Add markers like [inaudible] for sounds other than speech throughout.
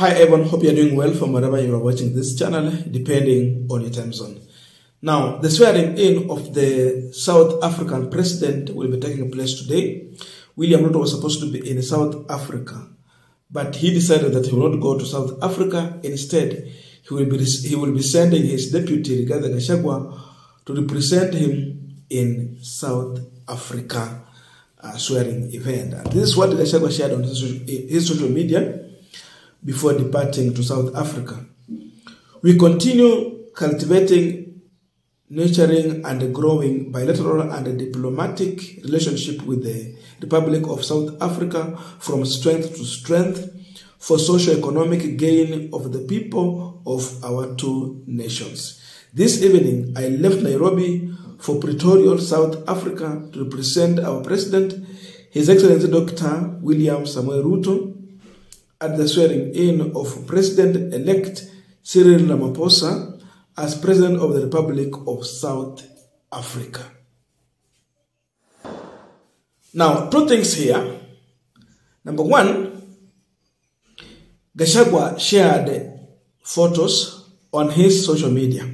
Hi everyone, hope you're doing well from wherever you are watching this channel, depending on your time zone. Now, the swearing in of the South African president will be taking place today. William Ruto was supposed to be in South Africa, but he decided that he will not go to South Africa. Instead, he will be, he will be sending his deputy, Rigathi Gachagua, to represent him in South Africa uh, swearing event. And this is what Gachagua shared on his, his social media before departing to South Africa. We continue cultivating, nurturing, and growing bilateral and diplomatic relationship with the Republic of South Africa from strength to strength for socio-economic gain of the people of our two nations. This evening, I left Nairobi for Pretoria, South Africa to represent our President, His Excellency Dr. William Samuel Ruto, at the swearing in of President elect Cyril Ramaphosa as President of the Republic of South Africa. Now, two things here. Number one, Gachagua shared photos on his social media.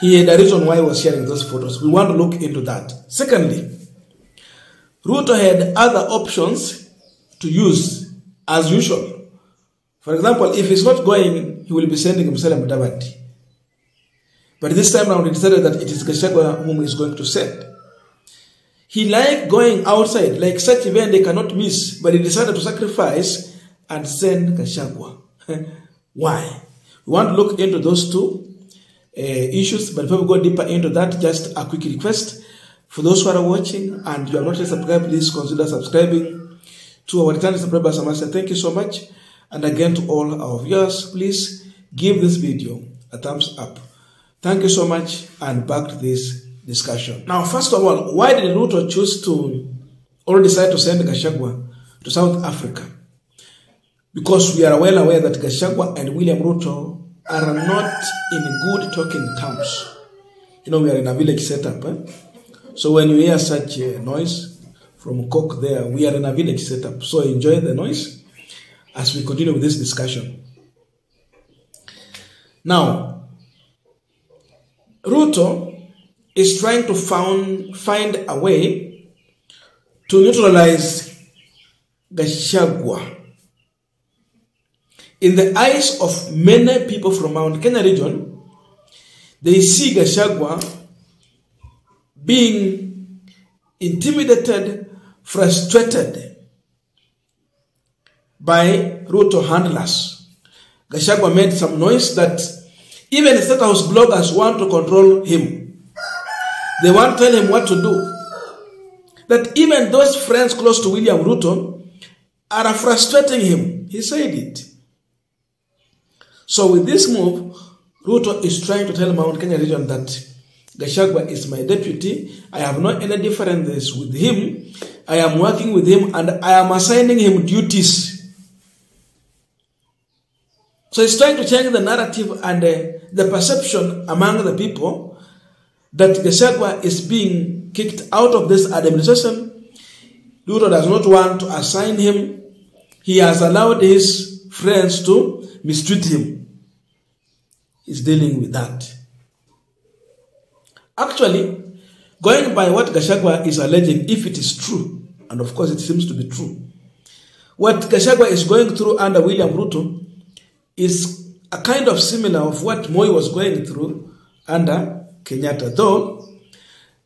He had a reason why he was sharing those photos. We want to look into that. Secondly, Ruto had other options to use as usual. For example, if he's not going, he will be sending Musalia Mudavadi. But this time around, he decided that it is Gachagua whom he's going to send. He liked going outside, like such event they cannot miss, but he decided to sacrifice and send Gachagua. [laughs] Why? We want to look into those two uh, issues, but before we go deeper into that, just a quick request for those who are watching and you are not yet subscribed, please consider subscribing to our returning subscribers. Must say thank you so much. And again, to all our viewers, please give this video a thumbs up. Thank you so much, and back to this discussion. Now, first of all, why did Ruto choose to or decide to send Gachagua to South Africa? Because we are well aware that Gachagua and William Ruto are not in good talking terms. You know, we are in a village setup. Eh? So when you hear such a noise from Coke there, we are in a village setup. So enjoy the noise as we continue with this discussion. Now, Ruto is trying to found, find a way to neutralize Gachagua. In the eyes of many people from Mount Kenya region, they see Gachagua being intimidated, frustrated by Ruto handlers. Gachagua made some noise that even state house bloggers want to control him. They want to tell him what to do. That even those friends close to William Ruto are frustrating him. He said it. So with this move, Ruto is trying to tell Mount Kenya region that Gachagua is my deputy. I have no any differences with him. I am working with him and I am assigning him duties. So he's trying to change the narrative and uh, the perception among the people that Gachagua is being kicked out of this administration. Ruto does not want to assign him. He has allowed his friends to mistreat him. He's dealing with that. Actually, going by what Gachagua is alleging, if it is true, and of course it seems to be true, what Gachagua is going through under William Ruto is a kind of similar of what Moi was going through under Kenyatta, though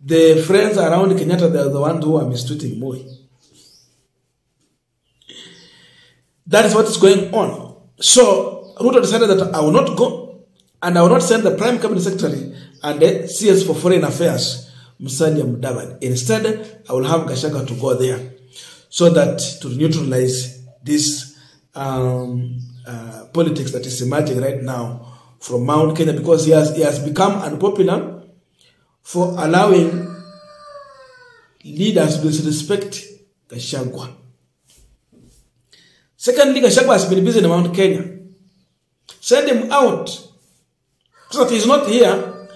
the friends around Kenyatta, they are the ones who are mistreating Moi. That is what is going on. So Ruto decided that I will not go and I will not send the Prime Cabinet Secretary and the CS for Foreign Affairs, Musalia Mudavadi. Instead, I will have Gachagua to go there so that to neutralize this um, uh, politics that is emerging right now from Mount Kenya because he has, he has become unpopular for allowing leaders to disrespect Gachagua. Secondly, Gachagua has been busy in Mount Kenya. Send him out so that he's not here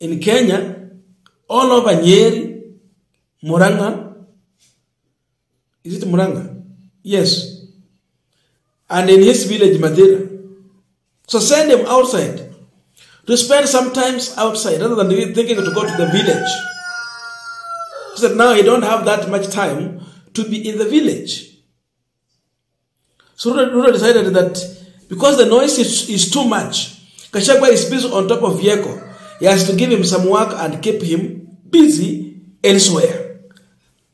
in Kenya, all over Nyeri, Muranga. Is it Muranga? Yes. and in his village, Mathira. So send him outside to spend some times outside rather than thinking to go to the village. So now he don't have that much time to be in the village. So Ruto decided that because the noise is, is too much, Gachagua is busy on top of Yeko. He has to give him some work and keep him busy elsewhere.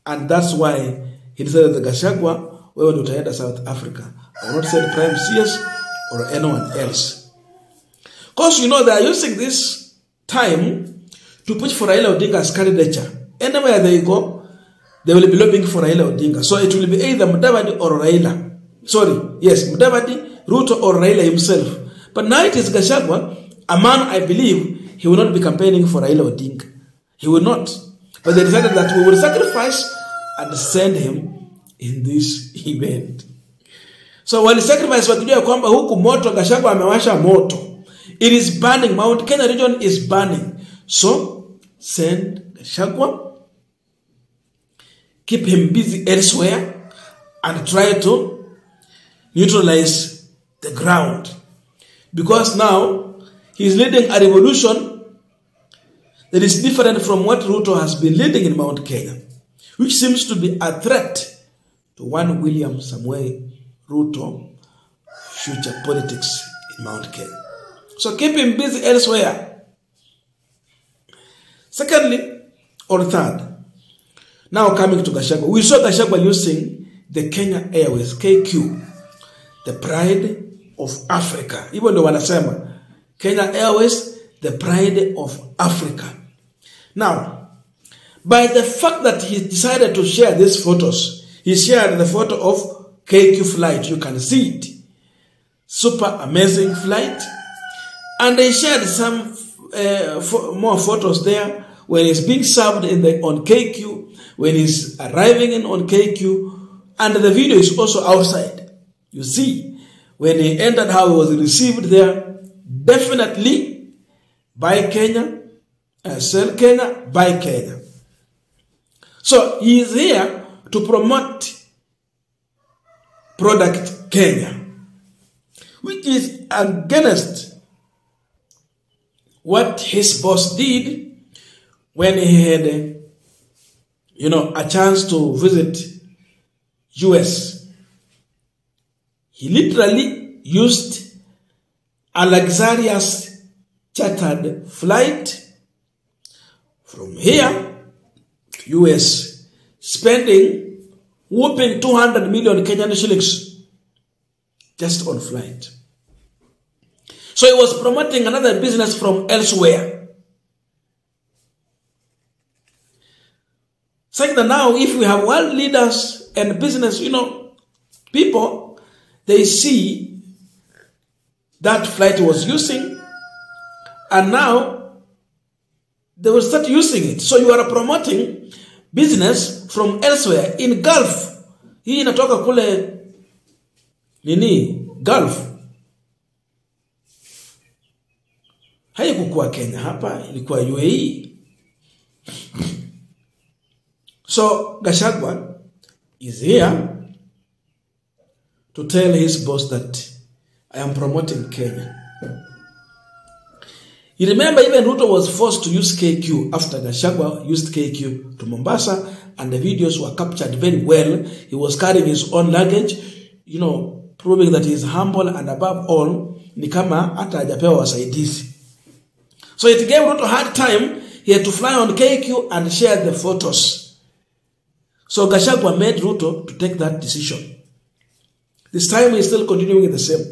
And that's why he decided that Gachagua, wewe ndio utaenda South Africa. I will not send Prime CS or anyone else. Because you know they are using this time to push for Raila Odinga's candidature. Anywhere they go, they will be lobbying for Raila Odinga. So it will be either Mudavadi or Raila. Sorry, yes, Mudavadi, Ruto or Raila himself. But now it is Gashagwa, a man I believe he will not be campaigning for Raila Odinga. He will not. But they decided that we will sacrifice and send him in this [laughs] event. So walisacrifice wakijua kwamba huku moto Gashagwa amewasha moto. It is burning. Mount Kenya region is burning. So send Gashagwa. keep him busy elsewhere, and try to neutralize the ground. Because now he's leading a revolution that is different from what Ruto has been leading in Mount Kenya, which seems to be a threat to one William Samuel Ruto future politics in Mount Kenya. So keep him busy elsewhere. Secondly, or third, now coming to Gachagua, we saw Gachagua using the Kenya Airways, KQ, the pride of Africa. Hivyo ndio wanasema Kenya Airways, the pride of Africa. Now, by the fact that he decided to share these photos, he shared the photo of KQ flight. You can see it. Super amazing flight. And they shared some uh, more photos there when he's being served in the, on KQ, when he's arriving in on KQ, and the video is also outside. You see, when he entered, how he was received there, definitely by Kenya, uh, and sell Kenya, by Kenya. So he is here to promote product Kenya, which is against what his boss did when he had, you know, a chance to visit US. He literally used a chartered flight from here to US, spending whooping 200 million Kenyan shillings just on flight. So he was promoting another business from elsewhere. Saying that now, if we have world leaders and business, you know, people, they see that flight was using, and now they will start using it. So you are promoting business from elsewhere in Gulf. Hii inatoka kule nini Gulf. Haikukuwa Kenya hapa, ilikuwa UAE. So Gashagwa is here to tell his boss that I am promoting Kenya. You remember even Ruto was forced to use KQ after Gachagua used KQ to Mombasa and the videos were captured very well. He was carrying his own luggage, you know, proving that he is humble and above all, ni kama hata hajapewa wasaidizi. So it gave Ruto hard time. He had to fly on KQ and share the photos. So Gachagua made Ruto to take that decision. This time he's still continuing the same.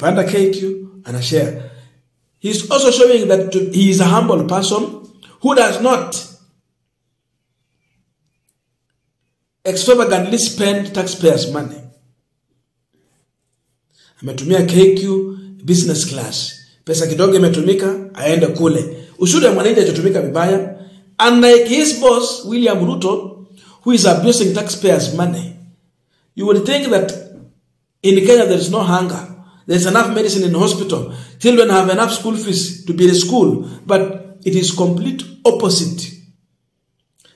Panda KQ and a share. He's also showing that he is a humble person who does not extravagantly spend taxpayers' money. Ametumia KQ business class, pesa kidogo imetumika, aende kule. Ushuru ya mwananchi haijatumika. Unlike his boss William Ruto, who is abusing taxpayers' money, you would think that in Kenya there is no hunger. There's enough medicine in hospital. Children have enough school fees to be in school, but it is complete opposite.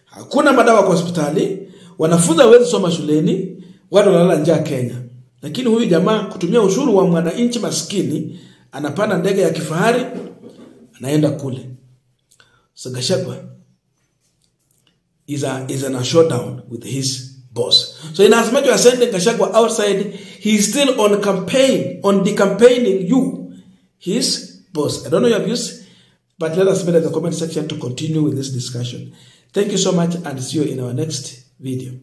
Hakuna madawa kwa hospitali, wanafunzi hawezi soma shuleni, watu wanalala njaa Kenya. lakini huyu jamaa kutumia ushuru wa mwananchi maskini anapanda ndege ya kifahari anaenda kule. So Gashagwa is a is in a showdown with his boss. So in as much you sending Gachagua outside, he's still on campaign, on the campaigning you, his boss. I don't know your views, but let us meet in the comment section to continue with this discussion. Thank you so much and see you in our next video.